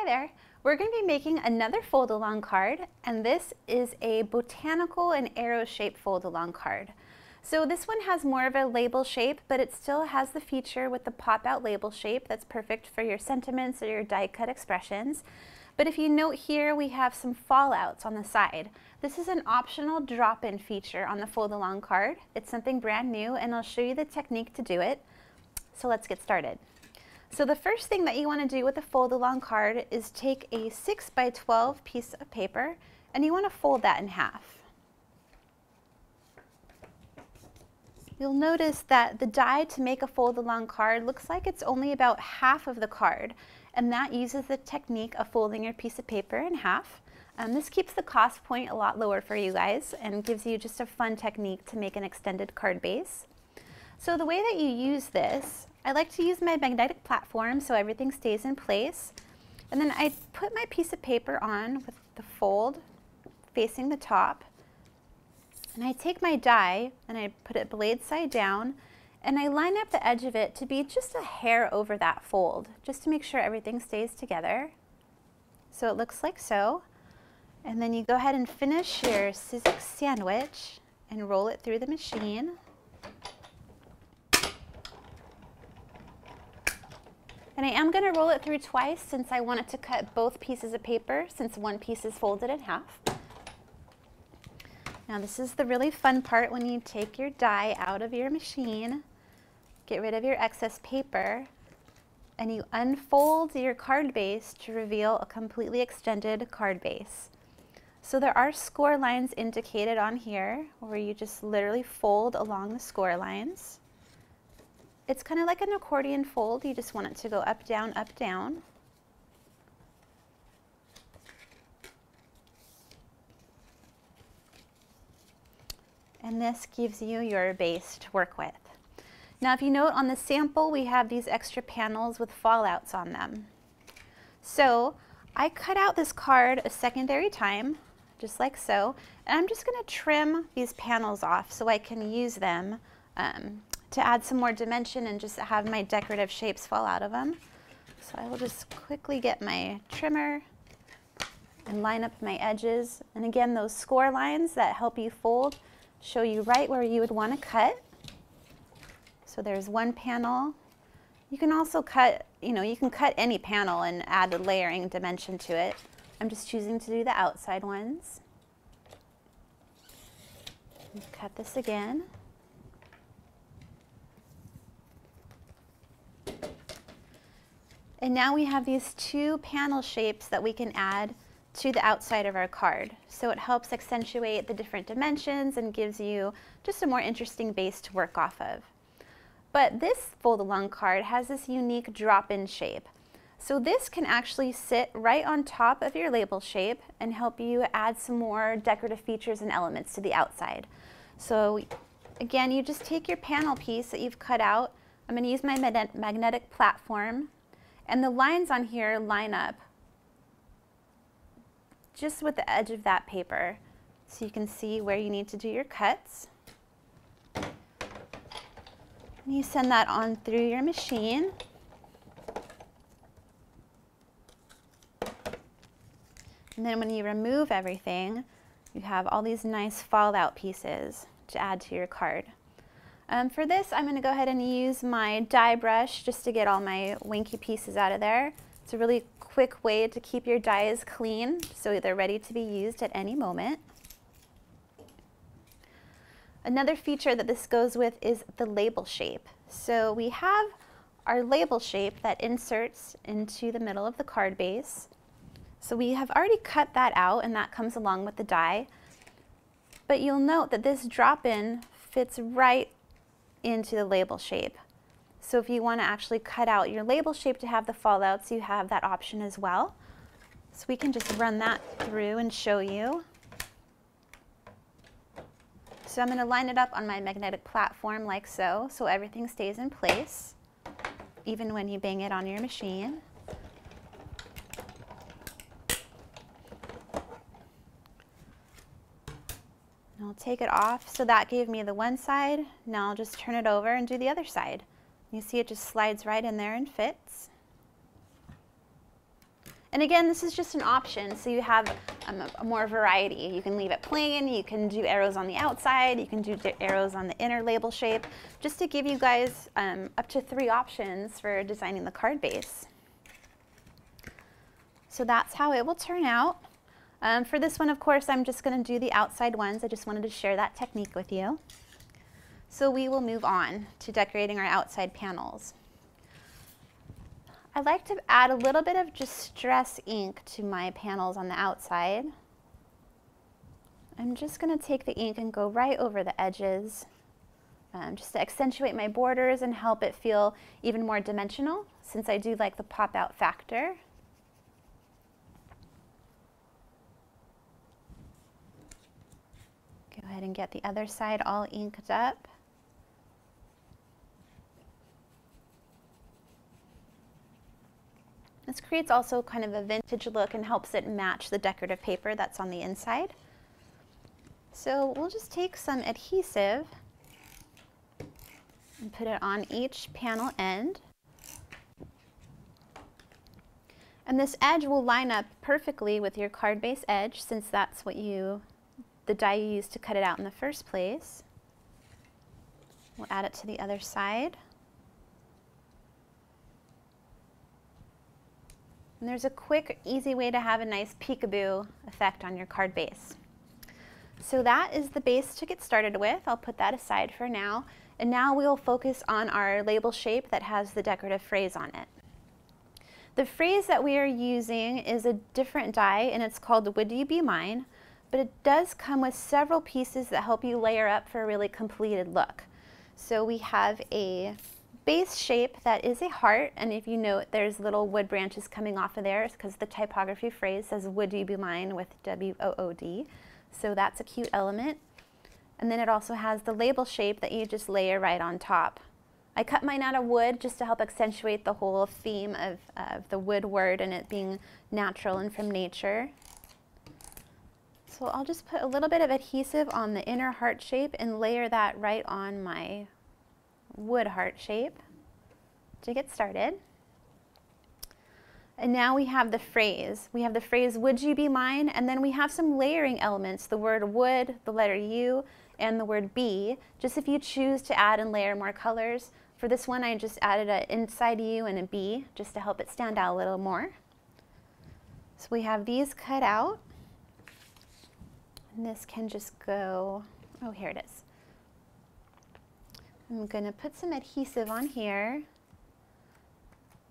Hi there. We're going to be making another fold-along card, and this is a botanical and arrow shape fold-along card. So this one has more of a label shape, but it still has the feature with the pop-out label shape that's perfect for your sentiments or your die-cut expressions. But if you note here, we have some fallouts on the side. This is an optional drop-in feature on the fold-along card. It's something brand new, and I'll show you the technique to do it. So let's get started. So the first thing that you want to do with a fold along card is take a 6 by 12 piece of paper and you want to fold that in half. You'll notice that the die to make a fold along card looks like it's only about half of the card and that uses the technique of folding your piece of paper in half. Um, this keeps the cost point a lot lower for you guys and gives you just a fun technique to make an extended card base. So the way that you use this I like to use my magnetic platform so everything stays in place. And then I put my piece of paper on with the fold facing the top. And I take my die and I put it blade side down and I line up the edge of it to be just a hair over that fold, just to make sure everything stays together. So it looks like so. And then you go ahead and finish your Sizzix sandwich and roll it through the machine. And I am going to roll it through twice since I wanted to cut both pieces of paper since one piece is folded in half. Now this is the really fun part when you take your die out of your machine, get rid of your excess paper, and you unfold your card base to reveal a completely extended card base. So there are score lines indicated on here where you just literally fold along the score lines. It's kind of like an accordion fold. You just want it to go up, down, up, down. And this gives you your base to work with. Now if you note on the sample, we have these extra panels with fallouts on them. So I cut out this card a secondary time, just like so, and I'm just gonna trim these panels off so I can use them um, to add some more dimension and just have my decorative shapes fall out of them. So I will just quickly get my trimmer and line up my edges. And again, those score lines that help you fold show you right where you would want to cut. So there's one panel. You can also cut, you know, you can cut any panel and add a layering dimension to it. I'm just choosing to do the outside ones. Cut this again. And now we have these two panel shapes that we can add to the outside of our card. So it helps accentuate the different dimensions and gives you just a more interesting base to work off of. But this fold along card has this unique drop-in shape. So this can actually sit right on top of your label shape and help you add some more decorative features and elements to the outside. So again, you just take your panel piece that you've cut out. I'm going to use my magnetic platform and the lines on here line up just with the edge of that paper so you can see where you need to do your cuts. And you send that on through your machine. And then when you remove everything, you have all these nice fallout pieces to add to your card. Um, for this, I'm going to go ahead and use my die brush just to get all my winky pieces out of there. It's a really quick way to keep your dies clean so they're ready to be used at any moment. Another feature that this goes with is the label shape. So we have our label shape that inserts into the middle of the card base. So we have already cut that out and that comes along with the die. But you'll note that this drop-in fits right into the label shape. So if you want to actually cut out your label shape to have the fallouts, you have that option as well. So we can just run that through and show you. So I'm going to line it up on my magnetic platform like so, so everything stays in place, even when you bang it on your machine. Take it off. So that gave me the one side. Now I'll just turn it over and do the other side. You see it just slides right in there and fits. And again, this is just an option, so you have um, a, more variety. You can leave it plain, you can do arrows on the outside, you can do arrows on the inner label shape, just to give you guys um, up to three options for designing the card base. So that's how it will turn out. Um, for this one, of course, I'm just going to do the outside ones. I just wanted to share that technique with you. So we will move on to decorating our outside panels. I like to add a little bit of distress ink to my panels on the outside. I'm just going to take the ink and go right over the edges um, just to accentuate my borders and help it feel even more dimensional since I do like the pop out factor. Ahead and get the other side all inked up. This creates also kind of a vintage look and helps it match the decorative paper that's on the inside. So we'll just take some adhesive and put it on each panel end. And this edge will line up perfectly with your card base edge since that's what you, the die you used to cut it out in the first place. We'll add it to the other side. And there's a quick, easy way to have a nice peekaboo effect on your card base. So that is the base to get started with. I'll put that aside for now. And now we'll focus on our label shape that has the decorative phrase on it. The phrase that we are using is a different die and it's called Would You Be Mine, but it does come with several pieces that help you layer up for a really completed look. So we have a base shape that is a heart, and if you note, there's little wood branches coming off of there because the typography phrase says, would you be mine with W-O-O-D. So that's a cute element. And then it also has the label shape that you just layer right on top. I cut mine out of wood just to help accentuate the whole theme of, of the wood word and it being natural and from nature. So I'll just put a little bit of adhesive on the inner heart shape and layer that right on my wood heart shape to get started. And now we have the phrase. We have the phrase, would you be mine? And then we have some layering elements, the word would, the letter U, and the word be. Just if you choose to add and layer more colors. For this one, I just added an inside U and a B, just to help it stand out a little more. So we have these cut out. And this can just go, oh, here it is. I'm going to put some adhesive on here.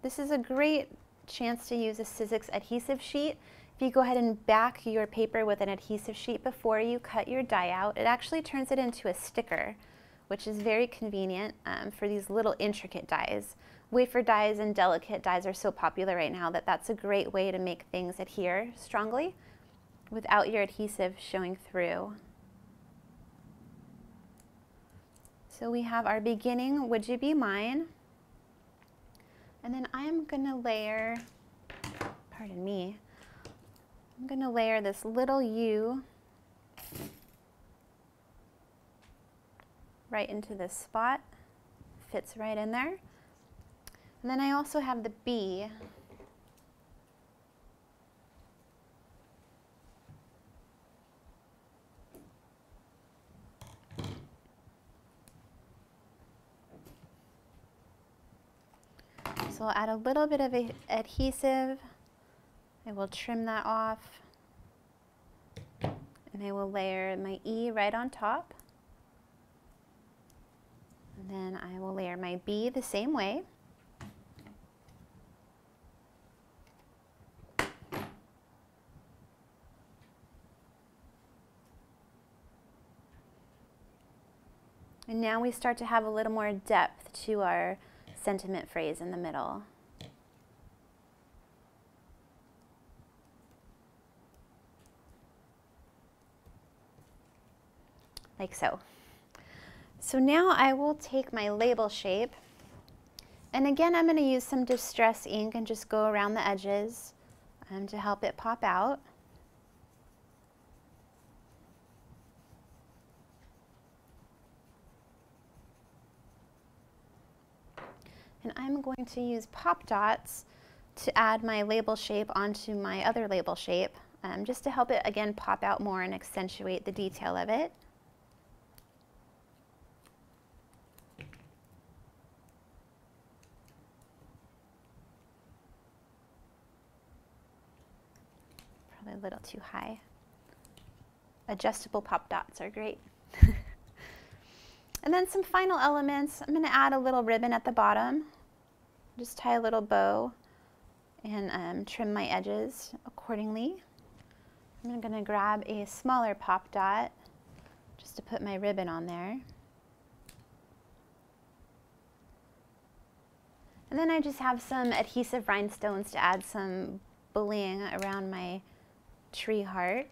This is a great chance to use a Sizzix adhesive sheet. If you go ahead and back your paper with an adhesive sheet before you cut your die out, it actually turns it into a sticker, which is very convenient um, for these little intricate dies. Wafer dies and delicate dies are so popular right now that that's a great way to make things adhere strongly without your adhesive showing through. So we have our beginning, would you be mine? And then I'm gonna layer, pardon me, I'm gonna layer this little U right into this spot, fits right in there. And then I also have the B So I'll add a little bit of adhesive. I will trim that off. And I will layer my E right on top. And then I will layer my B the same way. And now we start to have a little more depth to our sentiment phrase in the middle. Like so. So now I will take my label shape and again I'm going to use some distress ink and just go around the edges um, to help it pop out. And I'm going to use pop dots to add my label shape onto my other label shape, um, just to help it again pop out more and accentuate the detail of it. Probably a little too high. Adjustable pop dots are great. and then some final elements. I'm going to add a little ribbon at the bottom. Just tie a little bow and um, trim my edges accordingly. I'm going to grab a smaller pop dot just to put my ribbon on there. And then I just have some adhesive rhinestones to add some bullying around my tree heart.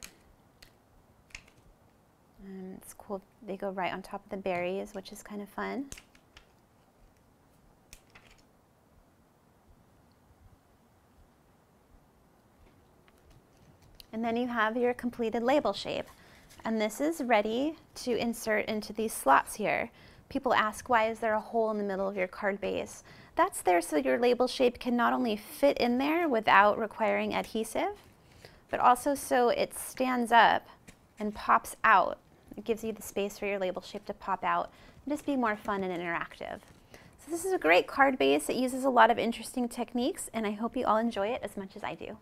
Um, it's cool, they go right on top of the berries, which is kind of fun. And then you have your completed label shape. And this is ready to insert into these slots here. People ask, why is there a hole in the middle of your card base? That's there so your label shape can not only fit in there without requiring adhesive, but also so it stands up and pops out. It gives you the space for your label shape to pop out and just be more fun and interactive. So this is a great card base. It uses a lot of interesting techniques and I hope you all enjoy it as much as I do.